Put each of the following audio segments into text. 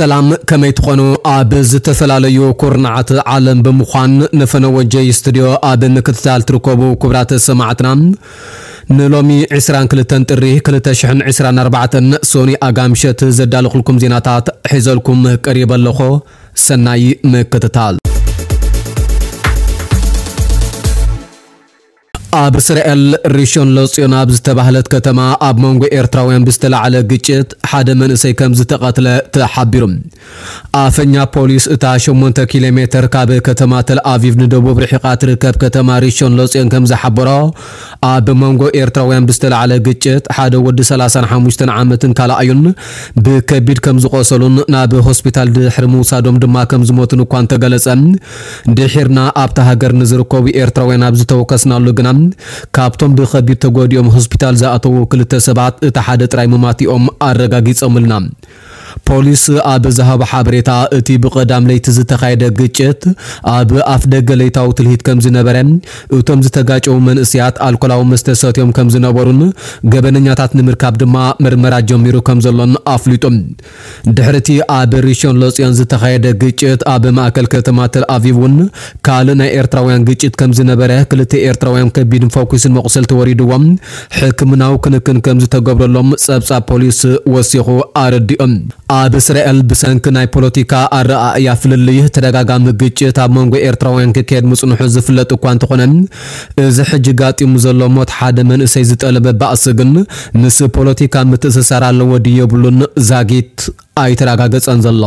ሰላም ከመይ ትኾኑ ኣብ ዝተፈላለዩ ኩርናዓት ዓለም ብምዃን ነፈነወጀይ ስቱድዮ ኣብ ምክትታል ትርከቡ ክቡራት ሰማዕትና። ንሎሚ 22 ጥሪ 2024 ሶኒ ኣጋምሸት ዘዳለኹልኩም ዜናታት ሒዘልኩም ቀሪበ ኣለኹ ሰናይ ምክትታል ኣብ እስራኤል ሪሾን ሎጽዮን ኣብ ዝተባህለት ከተማ ኣብ መንጎ ኤርትራውያን ብዝተላዓለ ግጭት ሓደ መንእሰይ ከም ዝተቐትለ ተሓቢሩ ኣፈኛ ፖሊስ እታ 8 ኪሎ ሜትር ካብ ከተማ ተልኣቪቭ ንደቡብ ርሒቓ ትርከብ ከተማ ሪሾን ሎጽዮን ከም ዝሓበሮ ኣብ መንጎ ኤርትራውያን ብዝተላዓለ ግጭት ሓደ ወዲ 35 ዓመትን ካልኣዩን ብከቢድ ከም ዝቆሰሉን ናብ ሆስፒታል ድሕሪ ምውሳዶም ድማ ከም ዝሞቱን እኳ እንተገለጸ። ድሒርና ኣብታ ሃገር ንዝርከቡ ኤርትራውያን ኣብ ዝተወከስናሉ ግና ካብቶም ብከቢድ ተጎዲኦም ሆስፒታል ዝኣተዉ ክልተ ሰባት እቲ ሓደ ጥራይ ምማቲኦም ኣረጋጊፆምልና ፖሊስ ኣብ ዝሃቦ ሓበሬታ እቲ ብቐዳም ለይቲ ዝተኻየደ ግጭት ኣብ ኣፍ ደገ ለይታዊ ትልሂት ከም ዝነበረ እቶም ዝተጋጨው መንእስያት ኣልኮላዊ መስተ ሰትዮም ከም ዝነበሩን ገበነኛታት ንምርካብ ድማ ምርመራ ጀሚሩ ከም ዘሎን ኣፍሊጦም። ድሕርቲ ኣብ ሪሾን ሎጽዮን ዝተኻየደ ግጭት ኣብ ማእከል ከተማ ተልኣቪቭ እውን ካልእ ናይ ኤርትራውያን ግጭት ከም ዝነበረ ክልተ ኤርትራውያን ከቢድን ፎኩስን መቁሰልቲ ወሪድዎም ሕክምናዊ ክንክን ከም ዝተገብረሎም ጸብጻብ ፖሊስ ወሲኹ ኣረዲኦም ኣብ እስራኤል ብሰንኪ ናይ ፖለቲካ ኣረኣእያ ፍልልይ ተደጋጋሚ ግጭት ኣብ መንጎ ኤርትራውያን ክካየድ ምጽንሑ ዝፍለጥ እኳ እንተኾነ እዚ ሕጂ ጋጢሙ ዘሎ ሞት ሓደ መንእሰይ ዝጠለበ ባእሲ ግን ምስ ፖለቲካ ምትእስሳር ኣለዎ ድዩ የብሉን ዛጊት ኣይተረጋገፀን ዘሎ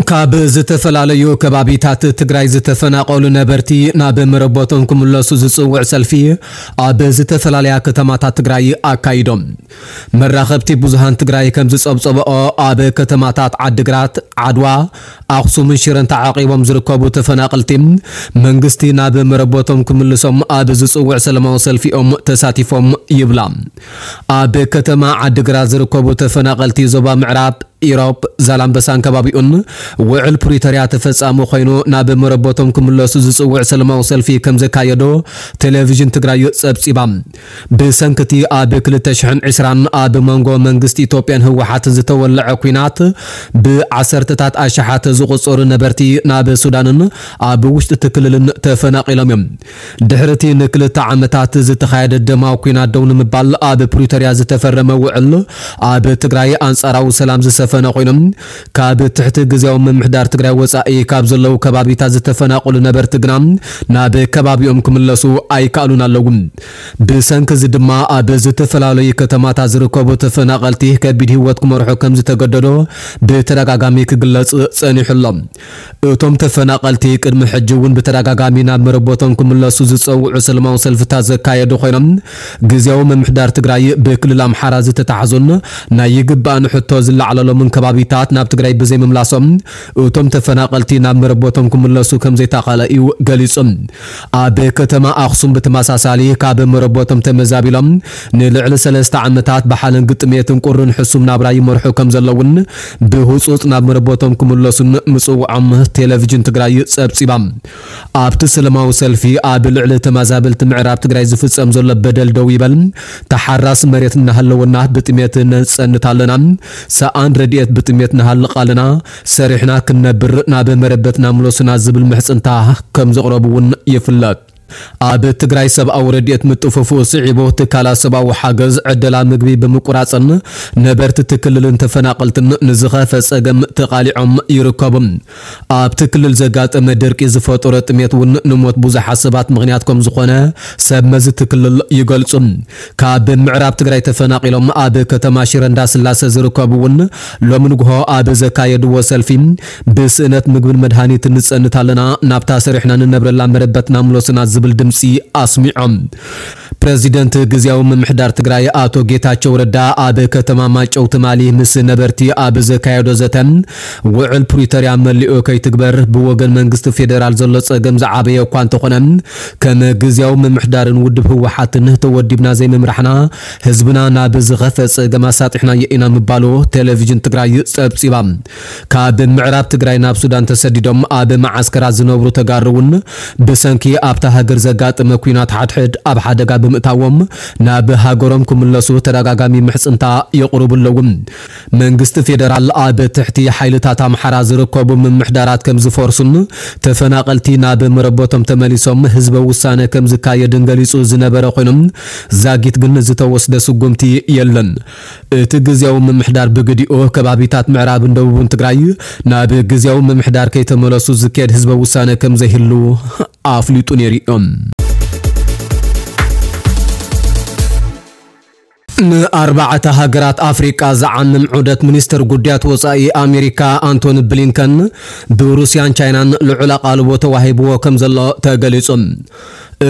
ካብ ዝተፈላለዩ ከባቢታት ትግራይ ዝተፈናቀሉ ነበርቲ ናብ መረቦቶም ክምለሱ ዝፅውዕ ሰልፊ ኣብ ዝተፈላለያ ከተማታት ትግራይ ኣካይዶም። መራኸብቲ ብዙሃን ትግራይ ከም ዝፀብፀብኦ ኣብ ከተማታት ዓድግራት ዓድዋ ኣክሱምን ሽረን ተዓቂቦም ዝርከቡ ተፈናቀልቲ መንግስቲ ናብ መረቦቶም ክምልሶም ኣብ ዝፅውዕ ሰለማዊ ሰልፊኦም ተሳቲፎም ይብላ። ኣብ ከተማ ዓድግራት ዝርከቡ ተፈናቀልቲ ዞባ ምዕራብ ኢሮብ ዛላምበሳን ከባቢኡን ውዕል ፕሪቶርያ ተፈጻሚ ኮይኑ ናብ መረቦቶም ክምለሱ ዝፅውዕ ሰለማዊ ሰልፊ ከም ዘካየዶ ቴሌቭዥን ትግራይ ጸብጺባ። ብሰንክቲ ኣብ 2020 ኣብ መንጎ መንግስቲ ኢትዮጵያን ህወሓትን ዝተወልዐ ኩናት ብዓሰርተታት ኣሸሓተ ዝቁፀሩ ነበርቲ ናብ ሱዳንን ኣብ ውሽጢ እቲ ክልልን ተፈናቂሎም እዮም። ድሕርቲ ንክልተ ዓመታት ዝተኻየደ ደማዊ ኩናት ደው ንምባል ኣብ ፕሪቶርያ ዝተፈረመ ውዕል ኣብ ትግራይ ኣንጻራዊ ሰላም ዝሰፈ ዝሰፈነ ኮይኖም ካብ ትሕቲ ግዜያዊ ምምሕዳር ትግራይ ወፃኢ ካብ ዘለው ከባቢታት ዝተፈናቀሉ ነበርቲ ግና ናብ ከባቢኦም ክምለሱ ኣይከኣሉን ኣለዉ ብሰንኪ እዚ ድማ ኣብ ዝተፈላለዩ ከተማታት ዝርከቡ ተፈናቀልቲ ከቢድ ሂወት ክመርሑ ከም ዝተገደዶ ብተደጋጋሚ ክግለጽ ጸኒሑሎም እቶም ተፈናቀልቲ ቅድሚ ሕጂ እውን ብተደጋጋሚ ናብ መረቦቶም ክምለሱ ዝፀውዑ ሰለማዊ ሰልፍታት ዘካየዱ ኮይኖም ግዜያዊ ምምሕዳር ትግራይ ብክልል ኣምሓራ ዝተታሕዙን ናይ ይግባእን ሕቶ ዝለዓለሎም ምን ከባቢታት ናብ ትግራይ ብዘይ እቶም ተፈናቀልቲ ናብ መረቦቶም ክምለሱ ከም እዩ ገሊጹም ኣብ ከተማ ኣክሱም ብተመሳሳሊ ካብ መረቦቶም ተመዛቢሎም ንልዕሊ ሰለስተ ዓመታት ብሓለን ግጥሜትን ቁርን ሕሱም ናብራ ይመርሑ ከም ዘለውን ብህፁፅ ናብ መረቦቶም ክምለሱን ምፅውዖም ቴሌቭዥን ትግራይ ጸብጺባ ኣብቲ ሰለማዊ ሰልፊ ኣብ ልዕሊ ተመዛበልቲ ምዕራብ ትግራይ ዝፍጸም ዘሎ በደል ደው ይበል ተሓራስ መሬት እናሃለወና ብጥሜት ነጸንት ኣለና ሰኣን ረድኤት ብጥሜት ንሃልቕ ኣለና ሰሪሕና ክንነብር ናብ መረበትና ምለሱና ዝብል ምሕፅንታ ከም ዘቕረቡ እውን ይፍለጥ ኣብ ትግራይ ሰብኣዊ ረድኤት ምጥፍፉ ስዒቦ ትካላት ሰብኣዊ ሓገዝ ዕደላ ምግቢ ብምቁራፅን ነበርቲ ትክልልን ተፈናቀልትን ንዝኸፈ ፀገም ተቃሊዖም ይርከቡ ኣብቲ ክልል ዘጋጠመ ድርቂ ዝፈጠሮ ጥሜት እውን ንሞት ብዙሓት ሰባት ምክንያት ከም ዝኾነ ሰብ መዚ ትክልል ይገልጹ ካብ ምዕራብ ትግራይ ተፈናቂሎም ኣብ ከተማ ሽረ እንዳስላሴ ዝርከቡ እውን ሎሚ ንግሆ ኣብ ዘካየድዎ ሰልፊ ብስእነት ምግብን መድሃኒት ንፀንት ኣለና። ናብታ ሰሪሕና ንነብረላ መረበትና ምሎስና ዝብል ድምፂ ኣስሚዖም ፕሬዚደንት ግዜያዊ ምምሕዳር ትግራይ ኣቶ ጌታቸው ረዳ ኣብ ከተማ ማጨው ትማሊ ምስ ነበርቲ ኣብ ዘካየዶ ዘተን ውዕል ፕሪቶርያ መሊኡ ከይትግበር ብወገን መንግስቲ ፌደራል ዘሎ ፀገም ዝዓበየ እኳ እንተኾነ ከም ግዜያዊ ምምሕዳርን ውድብ ህወሓትን ተወዲብና ዘይምምራሕና ህዝብና ናብ ዝኸፍአ ፀገም ኣሳጢሕናዮ ኢና ምባሉ ቴሌቭዥን ትግራይ ጸብፂባ። ካብ ምዕራብ ትግራይ ናብ ሱዳን ተሰዲዶም ኣብ ማዓስከራት ዝነብሩ ተጋሩ እውን ብሰንኪ ኣብታ ሃገር ዘጋጥመ ኩናት ሓድሕድ ኣብ ሓደጋ ብምእታዎም ናብ ሃገሮም ክምለሱ ተደጋጋሚ ምሕፅንታ የቕርቡ ኣለዉ መንግስቲ ፌደራል ኣብ ትሕቲ ሓይልታት ኣምሓራ ዝርከቡ ምምሕዳራት ከም ዝፈርሱን ተፈናቐልቲ ናብ መረበቶም ተመሊሶም ህዝበ ውሳነ ከም ዝካየድን ገሊጹ ዝነበረ ኮይኖም ዛጊት ግን ዝተወስደ ስጉምቲ የለን። እቲ ግዜያዊ ምምሕዳር ብግዲኡ ከባቢታት ምዕራብን ደቡብን ትግራይ ናብ ግዜያዊ ምምሕዳር ከይተመለሱ ዝካየድ ህዝበ ውሳነ ከም ዘይህሉ ኣፍሊጡ ነይሩ እዮም ንኣርባዕተ ሃገራት ኣፍሪቃ ዝዓምም ዑደት ሚኒስትር ጉዳያት ወፃኢ ኣሜሪካ አንቶኒ ብሊንከን ብሩስያን ቻይናን ልዑል ኣቓልቦ ተዋሂብዎ ከም ዘሎ ተገሊጹ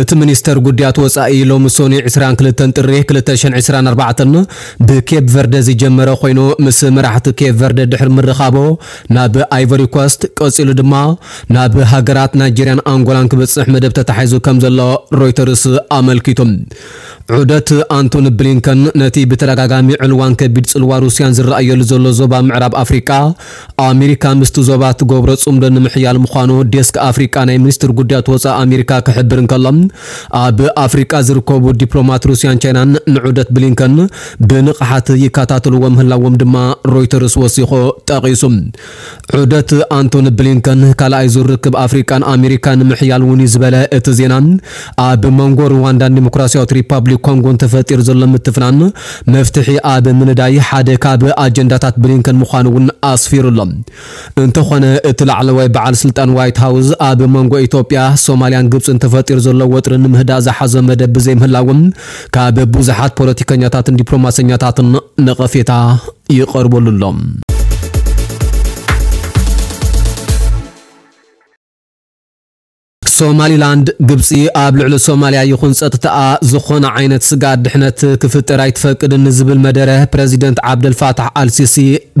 እቲ ሚኒስተር ጉዳያት ወፃኢ ሎሚ ሶኒ 22 ጥሪ 2024 ብኬፕ ቨርደ ዝጀመረ ኮይኑ ምስ መራሕቲ ኬፕ ቨርደ ድሕሪ ምርኻቦ ናብ ኣይቨሪ ኮስት ቀፂሉ ድማ ናብ ሃገራት ናይጀርያን ኣንጎላን ክበፅሕ መደብ ተታሒዙ ከም ዘሎ ሮይተርስ ኣመልኪቱም ዑደት አንቶኒ ብሊንከን ነቲ ብተደጋጋሚ ዕልዋን ከቢድ ጽልዋ ሩስያን ዝረኣየሉ ዘሎ ዞባ ምዕራብ ኣፍሪቃ ኣሜሪካ ምስቲ ዞባ ትገብሮ ጽምዶ ንምሕያል ምዃኑ ዴስክ ኣፍሪቃ ናይ ሚኒስትር ጉዳያት ወፃኢ ኣሜሪካ ክሕብር እንከሎም ኣብ ኣፍሪቃ ዝርከቡ ዲፕሎማት ሩስያን ቻይናን ንዑደት ብሊንከን ብንቕሓት ይከታተልዎ ምህላዎም ድማ ሮይተርስ ወሲኹ ጠቒሱ። ዑደት አንቶኒ ብሊንከን ካልኣይ ዙር ርክብ ኣፍሪቃን ኣሜሪካን ንምሕያል እውን ዝበለ እቲ ዜና ኣብ መንጎ ሩዋንዳን ዲሞክራሲያዊት ሪፐብሊክ ኮንጎን ተፈጢሩ ዘሎ ምትፍናን መፍትሒ ኣብ ምንዳይ ሓደ ካብ ኣጀንዳታት ብሊንከን ምዃኑ እውን ኣስፊሩሎም እንተኾነ እቲ ላዕለዋይ በዓል ስልጣን ዋይት ሃውስ ኣብ መንጎ ኢትዮጵያ ሶማልያን ግብፅን ተፈጢሩ ዘሎ ወጥሪ ንምህዳእ ዝሓዘ መደብ ብዘይምህላዎም ካብ ብዙሓት ፖለቲከኛታትን ዲፕሎማሰኛታትን ነቐፌታ ይቐርበሉሎም ሶማሊላንድ ግብፂ ኣብ ልዕሊ ሶማልያ ይኹን ፀጥታኣ ዝኾነ ዓይነት ስጋት ድሕነት ክፍጥር ኣይትፈቅድን ዝብል መደረ ፕረዚደንት ዓብደልፋታሕ አልሲሲ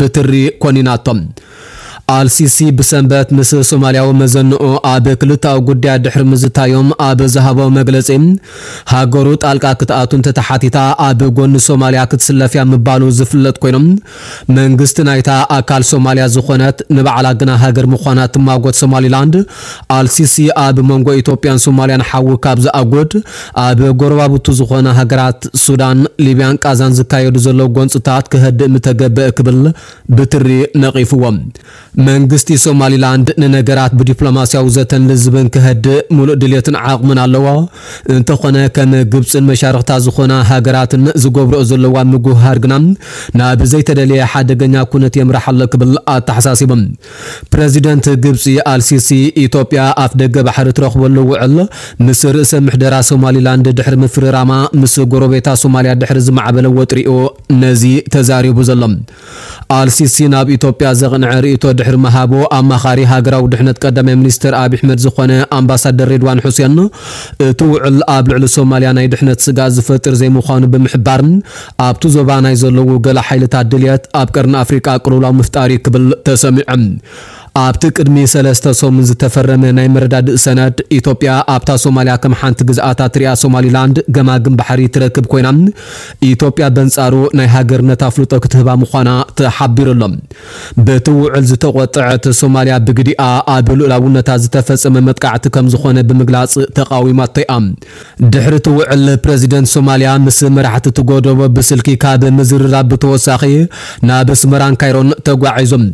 ብትሪ ኮኒናቶም አልሲሲ ብሰንበት ምስ ሶማልያዊ መዘንኦ ኣብ ክልታዊ ጉዳያት ድሕሪ ምዝታዮም ኣብ ዝሃቦ መግለፂ ሃገሩ ጣልቃ ክትኣቱን ተተሓቲታ ኣብ ጎኒ ሶማልያ ክትስለፍያ ምባሉ ዝፍለጥ ኮይኖም መንግስቲ ናይታ ኣካል ሶማልያ ዝኾነት ንባዕላ ግና ሃገር ምዃና ትማጎት ሶማሊላንድ አልሲሲ ኣብ መንጎ ኢትዮጵያን ሶማልያን ሓዊ ካብ ዝኣጎድ ኣብ ጎረባብቱ ዝኾነ ሃገራት ሱዳን ሊብያን ጋዛን ዝካየዱ ዘለው ጎንፅታት ክህድእ ምተገብአ ክብል ብትሪ ነቒፍዎም መንግስቲ ሶማሊላንድ ንነገራት ብዲፕሎማስያዊ ዘተን ልዝብን ክህድእ ሙሉእ ድሌትን ዓቕምን ኣለዎ እንተኾነ ከም ግብፅን መሻርክታ ዝኾና ሃገራትን ዝገብርኦ ዘለዋ ምጉሃር ግና ናብ ዘይተደለየ ሓደገኛ ኩነት የምራሕ ኣሎ ክብል ኣተሓሳሲቦም። ፕረዚደንት ግብፂ አልሲሲ ኢትዮጵያ ኣፍ ደገ ባሕሪ ትረኽበሉ ውዕል ምስ ርእሰ ምሕደራ ሶማሊላንድ ድሕሪ ምፍርራማ ምስ ጎረቤታ ሶማልያ ድሕሪ ዝማዕበለ ወጥሪኡ ነዚ ተዛሪቡ ዘሎ። አልሲሲ ናብ ኢትዮጵያ ዘቕንዐ ርእቶ ድሕሪ መሃቦ ኣማኻሪ ሃገራዊ ድሕነት ቀዳማይ ሚኒስትር ኣብ ኣሕመድ ዝኾነ ኣምባሳደር ሬድዋን ሑሴን እቲ ውዕል ኣብ ልዕሊ ሶማልያ ናይ ድሕነት ስጋት ዝፈጥር ዘይምዃኑ ብምሕባር ኣብቲ ዞባ ናይ ዘለዉ ገለ ሓይልታት ድልየት ኣብ ቀርኒ ኣፍሪቃ ቅልውላው ምፍጣር እዩ ክብል ተሰሚዖም ኣብቲ ቅድሚ ሰለስተ ሰሙን ዝተፈረመ ናይ መረዳድእ ሰነድ ኢትዮጵያ ኣብታ ሶማልያ ከም ሓንቲ ግዝኣታት ሪኣ ሶማሊላንድ ገማግም ባሕሪ ትረክብ ኮይና ኢትዮጵያ በንጻሩ ናይ ሃገርነት ኣፍልጦ ክትህባ ምዃና ተሓቢሩሎም። በቲ ውዕል ዝተቆጥዐት ሶማልያ ብግዲኣ ኣብ ልኡላውነታ ዝተፈፀመ መጥቃዕቲ ከም ዝኾነ ብምግላፅ ተቃዊማቶ እያ። ድሕሪ እቲ ውዕል ፕረዚደንት ሶማልያ ምስ መራሕቲ ጎረባብቲ ብስልኪ ካብ ምዝርራብ ብተወሳኺ ናብ ኣስመራን ካይሮን ተጓዒዞም።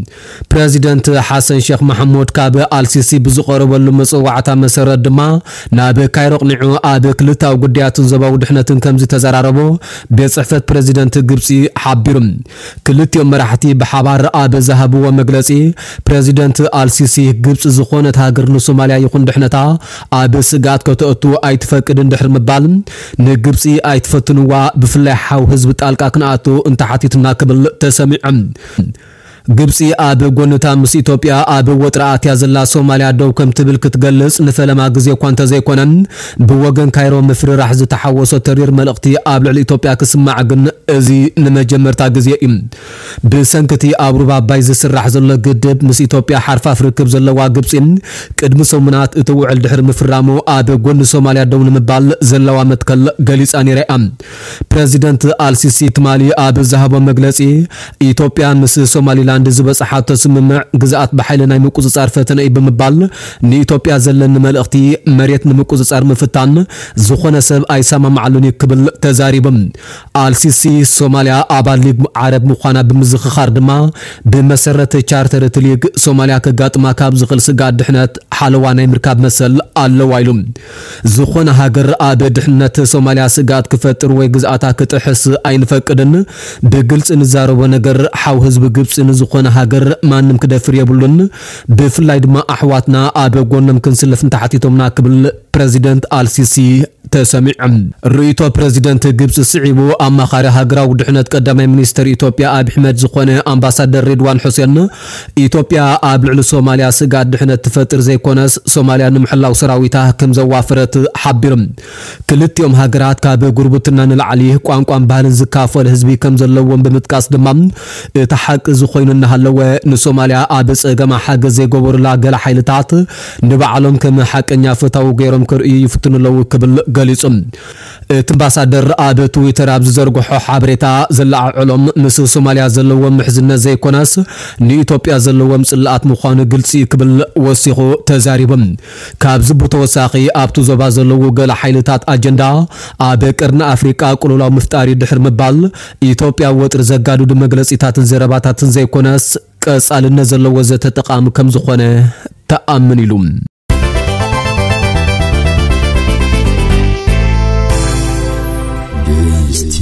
ፕረዚደንት ሓሰን ሼክ መሐሙድ ካብ አልሲሲ ብዝቀረበሉ መፅዋዕታ መሰረት ድማ ናብ ካይሮ ቅኒዑ ኣብ ክልታዊ ጉዳያትን ዞባዊ ድሕነትን ከም ዝተዘራረቡ ቤት ፅሕፈት ፕረዚደንት ግብፂ ሓቢሩ ክልቲኦም መራሕቲ ብሓባር ኣብ ዝሃብዎ መግለፂ ፕረዚደንት አልሲሲ ግብፂ ዝኾነት ሃገር ንሶማልያ ይኹን ድሕነታ ኣብ ስጋት ከተእቱ ኣይትፈቅድን ድሕሪ ምባል ንግብፂ ኣይትፈትንዋ ብፍላይ ሓው ህዝቢ ጣልቃ ክንኣቱ እንተሓቲትና ክብል ተሰሚዖም ግብፂ ኣብ ጎንታ ምስ ኢትዮጵያ ኣብ ወጥሪ ኣትያ ዘላ ሶማልያ ደው ከም ትብል ክትገልጽ ንፈለማ ግዜ እኳ እንተዘይኮነን ብወገን ካይሮ ምፍርራሕ ዝተሓወሶ ተሪር መልእኽቲ ኣብ ልዕሊ ኢትዮጵያ ክስማዕ ግን እዚ ንመጀመርታ ግዜ እዩ። ብሰንኪቲ ኣብ ሩባ ኣባይ ዝስራሕ ዘሎ ግድብ ምስ ኢትዮጵያ ሓርፋፍ ርክብ ዘለዋ ግብፂ ቅድሚ ሰሙናት እቲ ውዕል ድሕሪ ምፍራሙ ኣብ ጎኒ ሶማልያ ደው ንምባል ዘለዋ መትከል ገሊፃ ነይራ እያ። ፕረዚደንት አልሲሲ ትማሊ ኣብ ዝሃቦ መግለፂ ኢትዮጵያ ምስ ሶማሊላ ሶማሊላንድ ዝበፅሓቶ ስምምዕ ግዝኣት ብሓይሊ ናይ ምቁፅፃር ፈተነ እዩ ብምባል ንኢትዮጵያ ዘለኒ መልእኽቲ መሬት ንምቁፅፃር ምፍታን ዝኾነ ሰብ ኣይሰማማዓሉን እዩ ክብል ተዛሪቦም አልሲሲ ሶማልያ ኣባል ሊግ ዓረብ ምዃና ብምዝኽኻር ድማ ብመሰረተ ቻርተር እቲ ሊግ ሶማልያ ከጋጥማ ካብ ዝኽእል ስጋት ድሕነት ሓለዋ ናይ ምርካብ መሰል ኣለዋ ኢሉ ዝኾነ ሃገር ኣብ ድሕነት ሶማልያ ስጋት ክፈጥር ወይ ግዝኣታ ክጥሕስ ኣይንፈቅድን። ብግልፂ ንዛረቦ ነገር ሓው ህዝቢ ግብፂ ንዝኾነ ሃገር ማንም ክደፍር የብሉን። ብፍላይ ድማ ኣሕዋትና ኣብ ጎኖም ክንስለፍ እንተሓቲቶምና ክብል ፕረዚደንት አልሲሲ ተሰሚዖም። ርእይቶ ፕረዚደንት ግብፂ ስዒቡ ኣማኻሪ ሃገራዊ ድሕነት ቀዳማይ ሚኒስትር ኢትዮጵያ ኣብ ኣሕመድ ዝኾነ ኣምባሳደር ሬድዋን ሑሴን ኢትዮጵያ ኣብ ልዕሊ ሶማልያ ስጋት ድሕነት ትፈጥር ዘይኮነስ ሶማልያ ንምሕላው ሰራዊታ ከም ዘዋፍረት ሓቢሮም። ክልቲኦም ሃገራት ካብ ጉርብትና ንላዕሊ ቋንቋን ባህልን ዝካፈል ህዝቢ ከም ዘለዎም ብምጥቃስ ድማ እቲ ሓቂ ዝኾይኑ እናሃለወ ንሶማልያ ኣብ ፀገማ ሓገዝ ዘይገበሩላ ገለ ሓይልታት ንባዕሎም ከም ሓቀኛ ፍታዊ ገይሮም ክርእዩ ይፍትኑ ክብል ገሊጹም እቲ ኣምባሳደር ኣብ ትዊተር ኣብ ዝዘርግሖ ሓበሬታ ዘለዓዕሎም ምስ ሶማልያ ዘለዎም ምሕዝነት ዘይኮነስ ንኢትዮጵያ ዘለዎም ጽልኣት ምዃኑ ግልፂ ክብል ወሲኹ ተዛሪቦም። ካብዚ ብተወሳኺ ኣብቲ ዞባ ዘለዉ ገለ ሓይልታት ኣጀንዳ ኣብ ቀርኒ ኣፍሪቃ ቁልውላው ምፍጣሪ ድሕር ምባል ኢትዮጵያ ወጥሪ ዘጋድዱ መግለፂታትን ዘረባታትን ዘይኮነስ ቀጻልነት ዘለዎ ዘተጠቃሚ ከም ዝኾነ ተኣምን ኢሉ። Beast